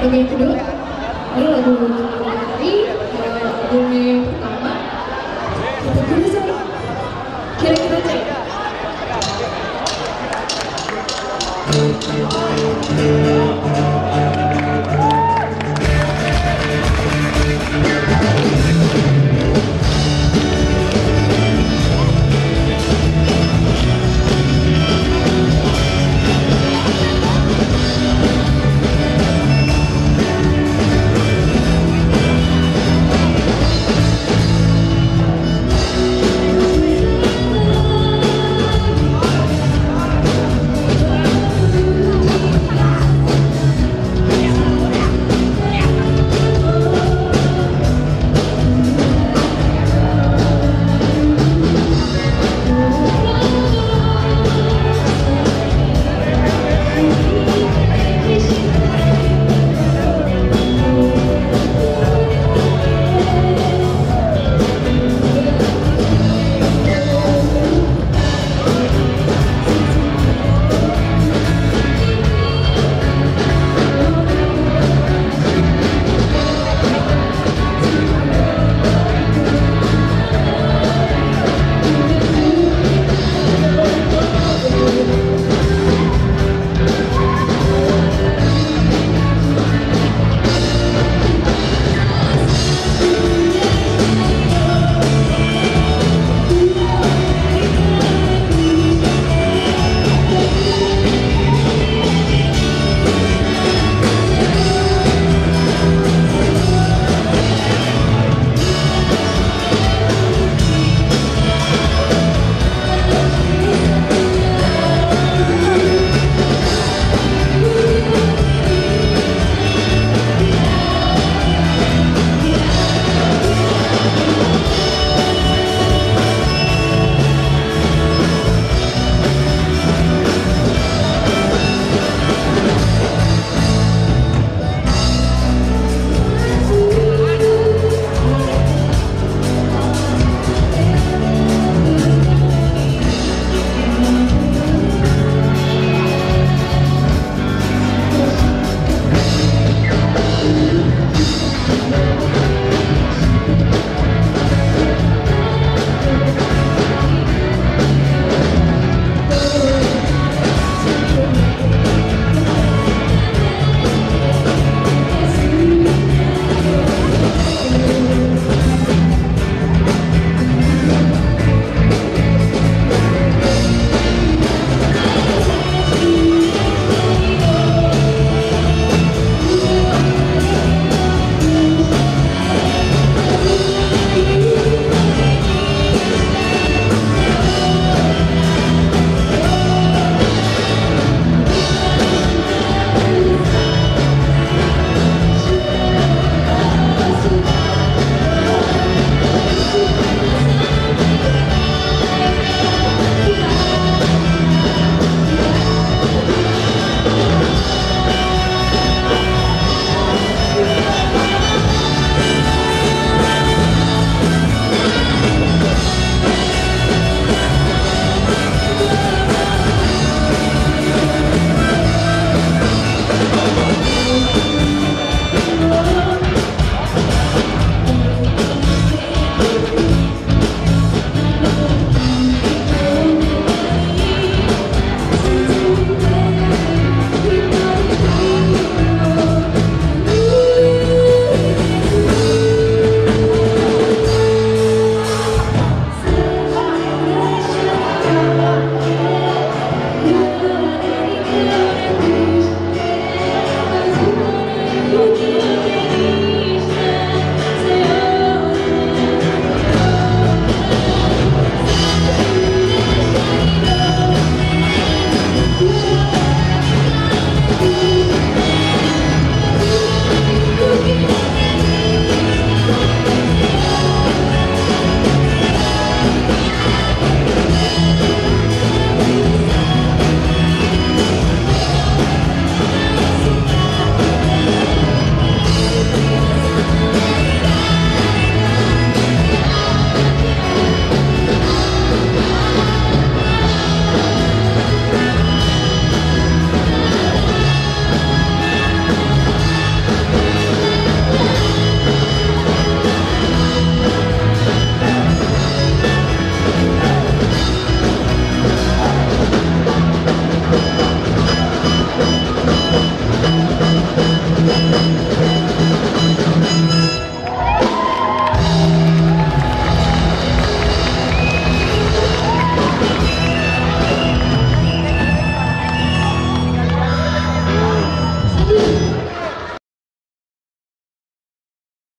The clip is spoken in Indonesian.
lagu yang kedua lalu lagu dari uh, eh, lagu yang pertama kita kira saya kira-kira saya